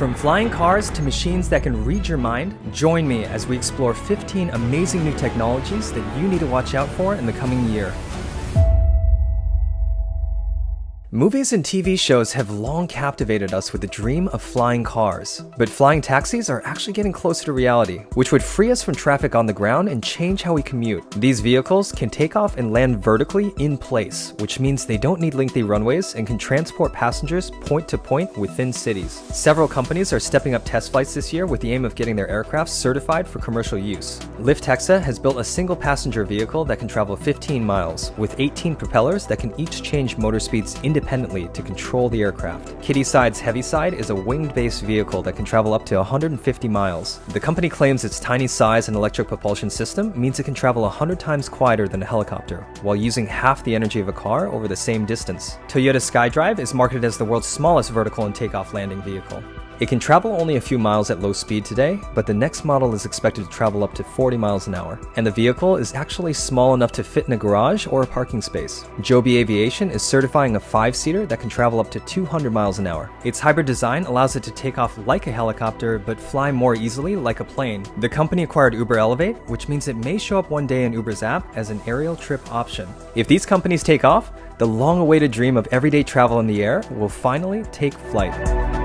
From flying cars to machines that can read your mind, join me as we explore 15 amazing new technologies that you need to watch out for in the coming year. Movies and TV shows have long captivated us with the dream of flying cars, but flying taxis are actually getting closer to reality, which would free us from traffic on the ground and change how we commute. These vehicles can take off and land vertically in place, which means they don't need lengthy runways and can transport passengers point to point within cities. Several companies are stepping up test flights this year with the aim of getting their aircraft certified for commercial use. Lift Hexa has built a single passenger vehicle that can travel 15 miles, with 18 propellers that can each change motor speeds independently independently to control the aircraft. Kitty Hawk's Heaviside is a winged-based vehicle that can travel up to 150 miles. The company claims its tiny size and electric propulsion system means it can travel 100 times quieter than a helicopter, while using half the energy of a car over the same distance. Toyota SkyDrive is marketed as the world's smallest vertical and takeoff landing vehicle. It can travel only a few miles at low speed today, but the next model is expected to travel up to 40 miles an hour, and the vehicle is actually small enough to fit in a garage or a parking space. Joby Aviation is certifying a five-seater that can travel up to 200 miles an hour. Its hybrid design allows it to take off like a helicopter, but fly more easily like a plane. The company acquired Uber Elevate, which means it may show up one day in Uber's app as an aerial trip option. If these companies take off, the long-awaited dream of everyday travel in the air will finally take flight.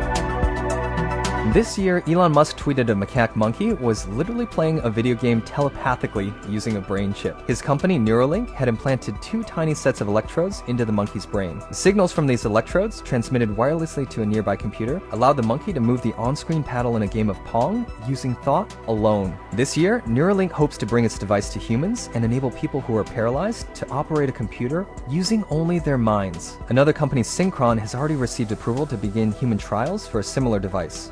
This year, Elon Musk tweeted a macaque monkey was literally playing a video game telepathically using a brain chip. His company Neuralink had implanted two tiny sets of electrodes into the monkey's brain. Signals from these electrodes, transmitted wirelessly to a nearby computer, allowed the monkey to move the on-screen paddle in a game of Pong using thought alone. This year, Neuralink hopes to bring its device to humans and enable people who are paralyzed to operate a computer using only their minds. Another company, Synchron, has already received approval to begin human trials for a similar device.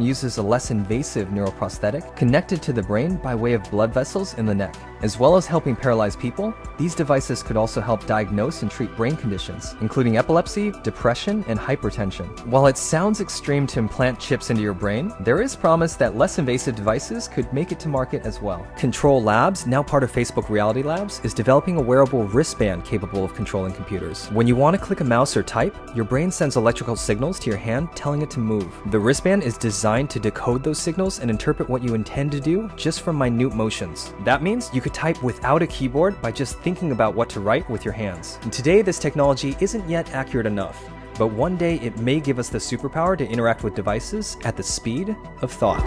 Uses a less invasive neuroprosthetic connected to the brain by way of blood vessels in the neck. As well as helping paralyzed people, these devices could also help diagnose and treat brain conditions, including epilepsy, depression, and hypertension. While it sounds extreme to implant chips into your brain, there is promise that less invasive devices could make it to market as well. Control Labs, now part of Facebook Reality Labs, is developing a wearable wristband capable of controlling computers. When you want to click a mouse or type, your brain sends electrical signals to your hand telling it to move. The wristband is designed to decode those signals and interpret what you intend to do just from minute motions. That means you could type without a keyboard by just thinking about what to write with your hands. And today, this technology isn't yet accurate enough, but one day it may give us the superpower to interact with devices at the speed of thought.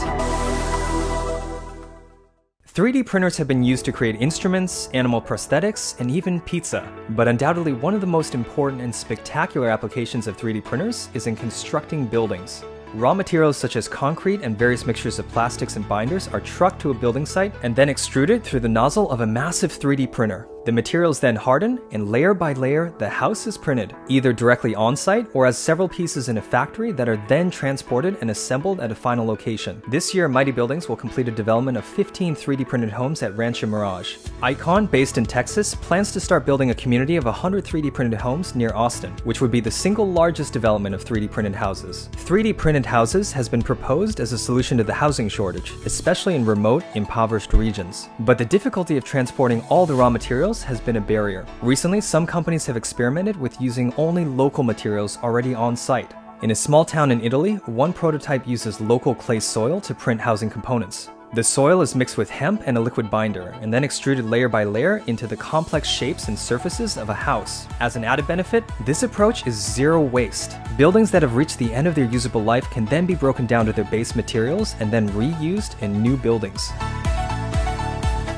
3D printers have been used to create instruments, animal prosthetics, and even pizza. But undoubtedly one of the most important and spectacular applications of 3D printers is in constructing buildings. Raw materials such as concrete and various mixtures of plastics and binders are trucked to a building site and then extruded through the nozzle of a massive 3D printer. The materials then harden, and layer by layer, the house is printed, either directly on site or as several pieces in a factory that are then transported and assembled at a final location. This year, Mighty Buildings will complete a development of 15 3D printed homes at Rancho Mirage. Icon, based in Texas, plans to start building a community of 100 3D printed homes near Austin, which would be the single largest development of 3D printed houses. 3D printed houses has been proposed as a solution to the housing shortage, especially in remote, impoverished regions. But the difficulty of transporting all the raw materials has been a barrier. Recently, some companies have experimented with using only local materials already on site. In a small town in Italy, one prototype uses local clay soil to print housing components. The soil is mixed with hemp and a liquid binder, and then extruded layer by layer into the complex shapes and surfaces of a house. As an added benefit, this approach is zero waste. Buildings that have reached the end of their usable life can then be broken down to their base materials and then reused in new buildings.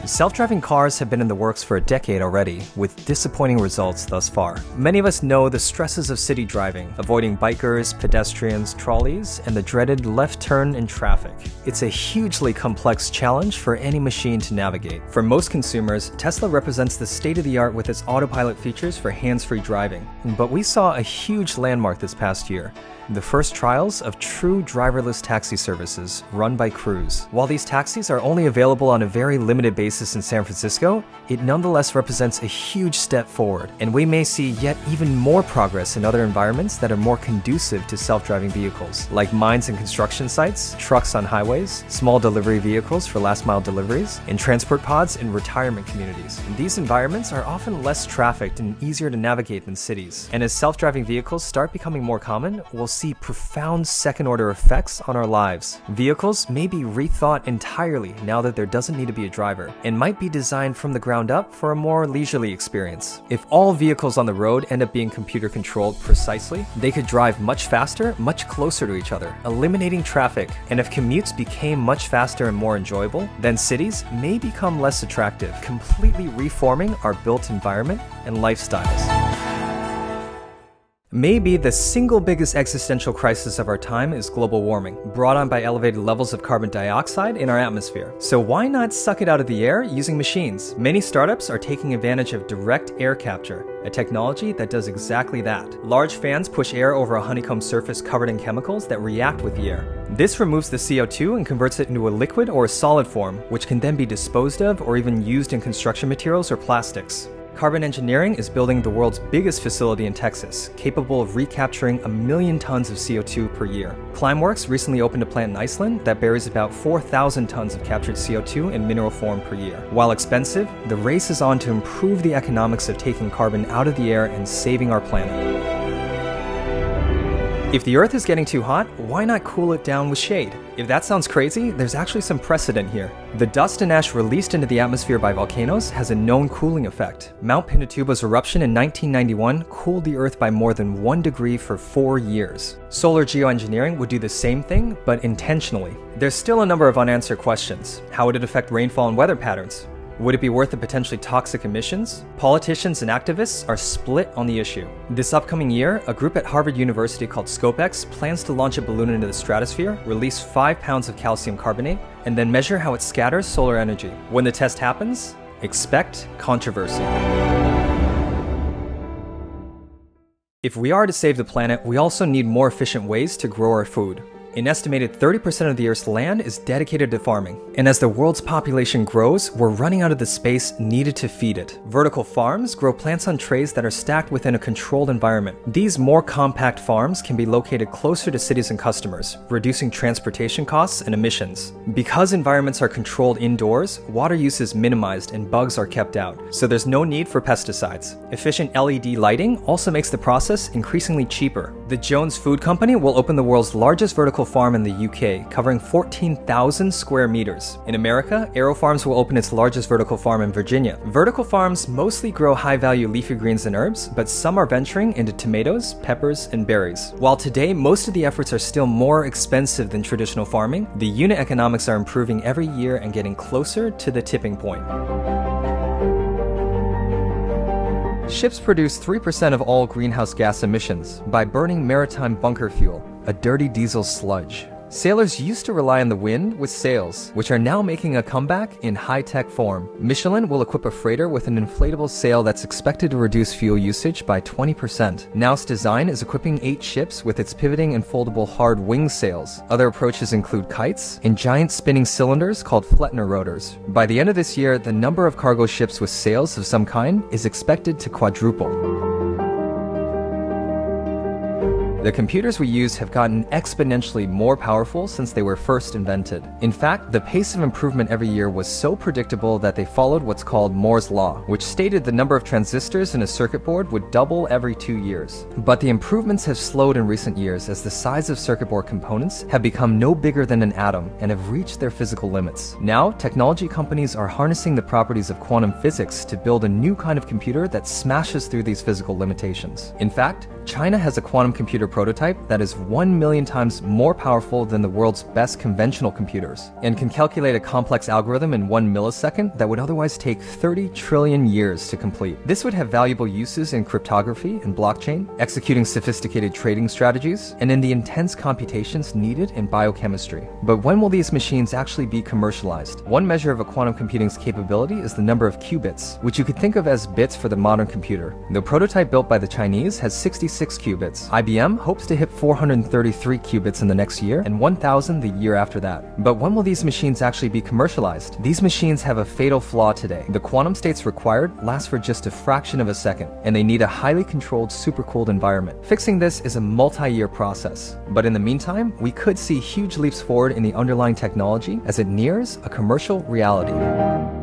Self-driving cars have been in the works for a decade already, with disappointing results thus far. Many of us know the stresses of city driving, avoiding bikers, pedestrians, trolleys, and the dreaded left turn in traffic. It's a hugely complex challenge for any machine to navigate. For most consumers, Tesla represents the state-of-the-art with its autopilot features for hands-free driving. But we saw a huge landmark this past year, the first trials of true driverless taxi services run by Cruise. While these taxis are only available on a very limited basis Oasis in San Francisco, it nonetheless represents a huge step forward, and we may see yet even more progress in other environments that are more conducive to self driving vehicles, like mines and construction sites, trucks on highways, small delivery vehicles for last mile deliveries, and transport pods in retirement communities. And these environments are often less trafficked and easier to navigate than cities. And as self driving vehicles start becoming more common, we'll see profound second order effects on our lives. Vehicles may be rethought entirely now that there doesn't need to be a driver, and might be designed from the ground up for a more leisurely experience. If all vehicles on the road end up being computer controlled precisely, they could drive much faster, much closer to each other, eliminating traffic. And if commutes became much faster and more enjoyable, then cities may become less attractive, completely reforming our built environment and lifestyles. Maybe the single biggest existential crisis of our time is global warming, brought on by elevated levels of carbon dioxide in our atmosphere. So why not suck it out of the air using machines? Many startups are taking advantage of direct air capture, a technology that does exactly that. Large fans push air over a honeycomb surface covered in chemicals that react with the air. This removes the CO2 and converts it into a liquid or a solid form, which can then be disposed of or even used in construction materials or plastics. Carbon Engineering is building the world's biggest facility in Texas, capable of recapturing a million tons of CO2 per year. Climeworks recently opened a plant in Iceland that buries about 4,000 tons of captured CO2 in mineral form per year. While expensive, the race is on to improve the economics of taking carbon out of the air and saving our planet. If the Earth is getting too hot, why not cool it down with shade? If that sounds crazy, there's actually some precedent here. The dust and ash released into the atmosphere by volcanoes has a known cooling effect. Mount Pinatubo's eruption in 1991 cooled the Earth by more than 1 degree for 4 years. Solar geoengineering would do the same thing, but intentionally. There's still a number of unanswered questions. How would it affect rainfall and weather patterns? Would it be worth the potentially toxic emissions? Politicians and activists are split on the issue. This upcoming year, a group at Harvard University called SCoPEx plans to launch a balloon into the stratosphere, release 5 pounds of calcium carbonate, and then measure how it scatters solar energy. When the test happens, expect controversy. If we are to save the planet, we also need more efficient ways to grow our food. An estimated 30% of the Earth's land is dedicated to farming. And as the world's population grows, we're running out of the space needed to feed it. Vertical farms grow plants on trays that are stacked within a controlled environment. These more compact farms can be located closer to cities and customers, reducing transportation costs and emissions. Because environments are controlled indoors, water use is minimized and bugs are kept out, so there's no need for pesticides. Efficient LED lighting also makes the process increasingly cheaper. The Jones Food Company will open the world's largest vertical farm in the UK, covering 14,000 square meters. In America, AeroFarms will open its largest vertical farm in Virginia. Vertical farms mostly grow high value leafy greens and herbs, but some are venturing into tomatoes, peppers, and berries. While today most of the efforts are still more expensive than traditional farming, the unit economics are improving every year and getting closer to the tipping point. Ships produce 3% of all greenhouse gas emissions by burning maritime bunker fuel, a dirty diesel sludge. Sailors used to rely on the wind with sails, which are now making a comeback in high tech form. Michelin will equip a freighter with an inflatable sail that's expected to reduce fuel usage by 20%. Knauss Design is equipping eight ships with its pivoting and foldable hard wing sails. Other approaches include kites and giant spinning cylinders called Flettner rotors. By the end of this year, the number of cargo ships with sails of some kind is expected to quadruple. The computers we use have gotten exponentially more powerful since they were first invented. In fact, the pace of improvement every year was so predictable that they followed what's called Moore's Law, which stated the number of transistors in a circuit board would double every two years. But the improvements have slowed in recent years as the size of circuit board components have become no bigger than an atom and have reached their physical limits. Now, technology companies are harnessing the properties of quantum physics to build a new kind of computer that smashes through these physical limitations. In fact, China has a quantum computer prototype that is 1 million times more powerful than the world's best conventional computers, and can calculate a complex algorithm in 1 millisecond that would otherwise take 30 trillion years to complete. This would have valuable uses in cryptography and blockchain, executing sophisticated trading strategies, and in the intense computations needed in biochemistry. But when will these machines actually be commercialized? One measure of a quantum computing's capability is the number of qubits, which you could think of as bits for the modern computer. The prototype built by the Chinese has 66 qubits. IBM hopes to hit 433 qubits in the next year and 1000 the year after that. But when will these machines actually be commercialized? These machines have a fatal flaw today. The quantum states required last for just a fraction of a second, and they need a highly controlled supercooled environment. Fixing this is a multi-year process. But in the meantime, we could see huge leaps forward in the underlying technology as it nears a commercial reality.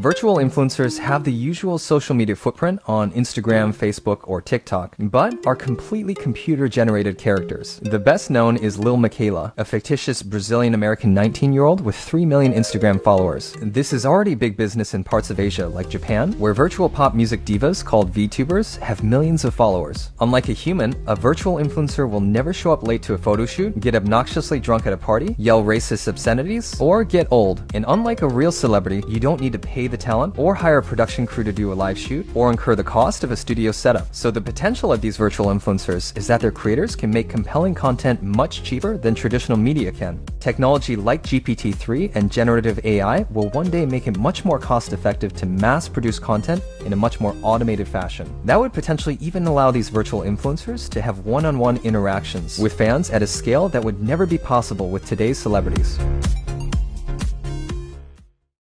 Virtual influencers have the usual social media footprint on Instagram, Facebook, or TikTok, but are completely computer generated characters. The best known is Lil Miquela, a fictitious Brazilian American 19 year old with 3 million Instagram followers. This is already big business in parts of Asia, like Japan, where virtual pop music divas called VTubers have millions of followers. Unlike a human, a virtual influencer will never show up late to a photo shoot, get obnoxiously drunk at a party, yell racist obscenities, or get old. And unlike a real celebrity, you don't need to pay the talent or hire a production crew to do a live shoot or incur the cost of a studio setup. So the potential of these virtual influencers is that their creators can make compelling content much cheaper than traditional media can. Technology like GPT-3 and generative AI will one day make it much more cost effective to mass produce content in a much more automated fashion. That would potentially even allow these virtual influencers to have one-on-one interactions with fans at a scale that would never be possible with today's celebrities.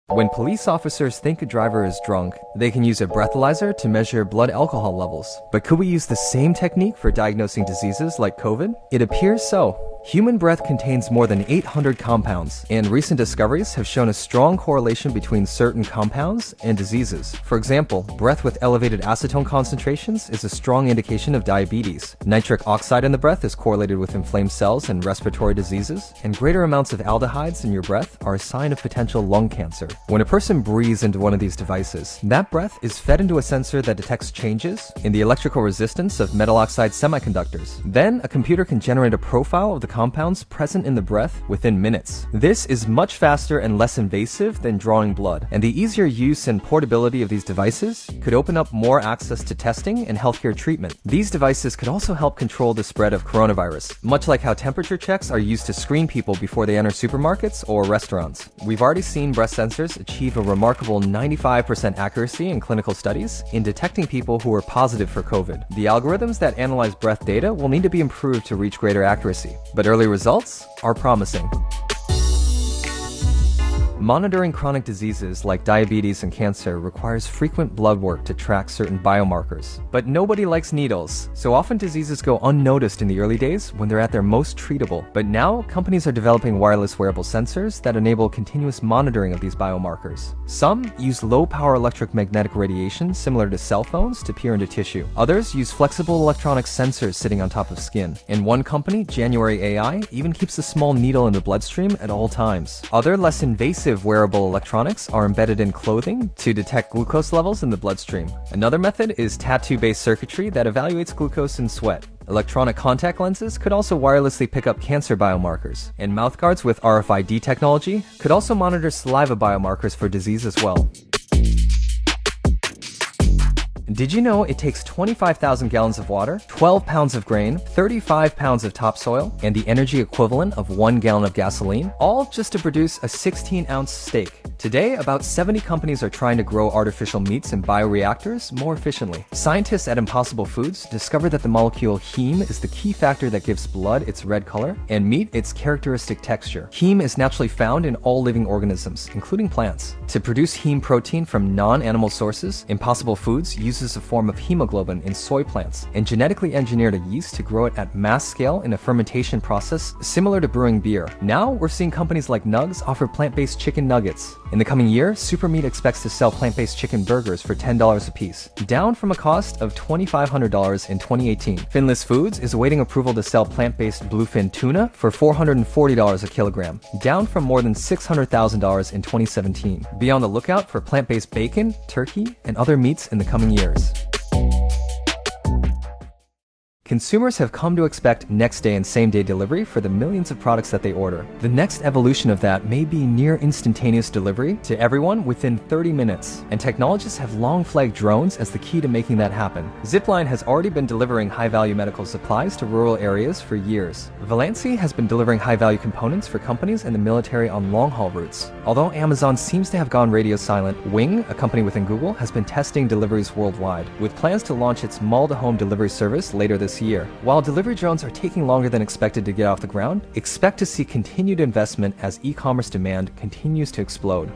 When police officers think a driver is drunk, they can use a breathalyzer to measure blood alcohol levels. But could we use the same technique for diagnosing diseases like COVID? It appears so. Human breath contains more than 800 compounds, and recent discoveries have shown a strong correlation between certain compounds and diseases. For example, breath with elevated acetone concentrations is a strong indication of diabetes. Nitric oxide in the breath is correlated with inflamed cells and respiratory diseases, and greater amounts of aldehydes in your breath are a sign of potential lung cancer. When a person breathes into one of these devices, that breath is fed into a sensor that detects changes in the electrical resistance of metal oxide semiconductors. Then, a computer can generate a profile of the compounds present in the breath within minutes. This is much faster and less invasive than drawing blood, and the easier use and portability of these devices could open up more access to testing and healthcare treatment. These devices could also help control the spread of coronavirus, much like how temperature checks are used to screen people before they enter supermarkets or restaurants. We've already seen breath sensors achieve a remarkable 95% accuracy in clinical studies in detecting people who are positive for COVID. The algorithms that analyze breath data will need to be improved to reach greater accuracy, but early results are promising. Monitoring chronic diseases like diabetes and cancer requires frequent blood work to track certain biomarkers. But nobody likes needles, so often diseases go unnoticed in the early days when they're at their most treatable. But now, companies are developing wireless wearable sensors that enable continuous monitoring of these biomarkers. Some use low power electromagnetic radiation similar to cell phones to peer into tissue. Others use flexible electronic sensors sitting on top of skin. In one company, January AI, even keeps a small needle in the bloodstream at all times. Other less invasive wearable electronics are embedded in clothing to detect glucose levels in the bloodstream. Another method is tattoo based circuitry that evaluates glucose in sweat. Electronic contact lenses could also wirelessly pick up cancer biomarkers, and mouthguards with RFID technology could also monitor saliva biomarkers for disease as well. Did you know it takes 25,000 gallons of water, 12 pounds of grain, 35 pounds of topsoil, and the energy equivalent of one gallon of gasoline, all just to produce a 16 ounce steak? Today, about 70 companies are trying to grow artificial meats in bioreactors more efficiently. Scientists at Impossible Foods discovered that the molecule heme is the key factor that gives blood its red color and meat its characteristic texture. Heme is naturally found in all living organisms, including plants. To produce heme protein from non animal sources, Impossible Foods uses a form of hemoglobin in soy plants and genetically engineered a yeast to grow it at mass scale in a fermentation process similar to brewing beer. Now, we're seeing companies like Nuggs offer plant based chicken nuggets. In the coming year, Supermeat expects to sell plant based chicken burgers for $10 a piece, down from a cost of $2,500 in 2018. Finless Foods is awaiting approval to sell plant based bluefin tuna for $440 a kilogram, down from more than $600,000 in 2017. Be on the lookout for plant based bacon, turkey, and other meats in the coming years. Consumers have come to expect next day and same day delivery for the millions of products that they order. The next evolution of that may be near instantaneous delivery to everyone within 30 minutes, and technologists have long flagged drones as the key to making that happen. Zipline has already been delivering high value medical supplies to rural areas for years. Volansi has been delivering high value components for companies and the military on long haul routes. Although Amazon seems to have gone radio silent, Wing, a company within Google, has been testing deliveries worldwide, with plans to launch its mall to home delivery service later this this year. While delivery drones are taking longer than expected to get off the ground, expect to see continued investment as e commerce demand continues to explode.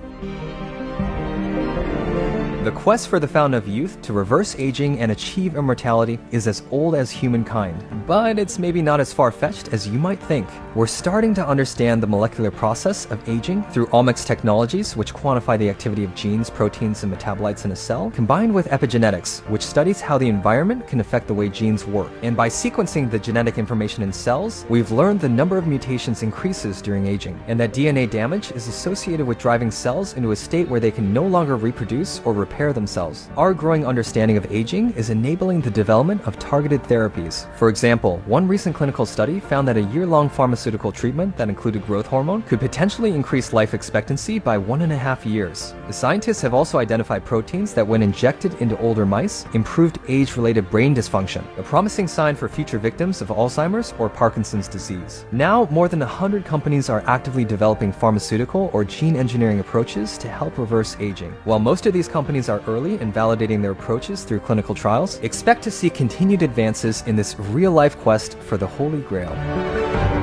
The quest for the fountain of youth to reverse aging and achieve immortality is as old as humankind, but it's maybe not as far fetched as you might think. We're starting to understand the molecular process of aging through omics technologies, which quantify the activity of genes, proteins, and metabolites in a cell, combined with epigenetics, which studies how the environment can affect the way genes work. And by sequencing the genetic information in cells, we've learned the number of mutations increases during aging, and that DNA damage is associated with driving cells into a state where they can no longer reproduce or repair repair themselves. Our growing understanding of aging is enabling the development of targeted therapies. For example, one recent clinical study found that a year long pharmaceutical treatment that included growth hormone could potentially increase life expectancy by one and a half years. The scientists have also identified proteins that, when injected into older mice, improved age related brain dysfunction, a promising sign for future victims of Alzheimer's or Parkinson's disease. Now, more than 100 companies are actively developing pharmaceutical or gene engineering approaches to help reverse aging. While most of these companies are early in validating their approaches through clinical trials, expect to see continued advances in this real life quest for the Holy Grail.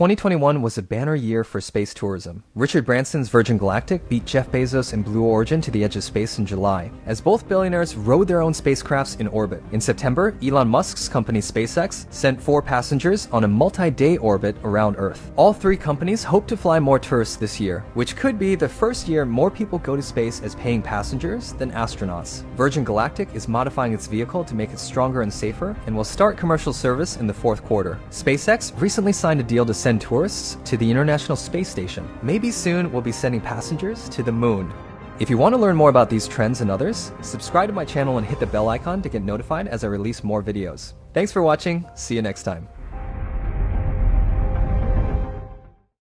2021 was a banner year for space tourism. Richard Branson's Virgin Galactic beat Jeff Bezos and Blue Origin to the edge of space in July, as both billionaires rode their own spacecrafts in orbit. In September, Elon Musk's company SpaceX sent four passengers on a multi day orbit around Earth. All three companies hope to fly more tourists this year, which could be the first year more people go to space as paying passengers than astronauts. Virgin Galactic is modifying its vehicle to make it stronger and safer and will start commercial service in the fourth quarter. SpaceX recently signed a deal to send send tourists to the International Space Station. Maybe soon we'll be sending passengers to the moon. If you want to learn more about these trends and others, subscribe to my channel and hit the bell icon to get notified as I release more videos. Thanks for watching, see you next time.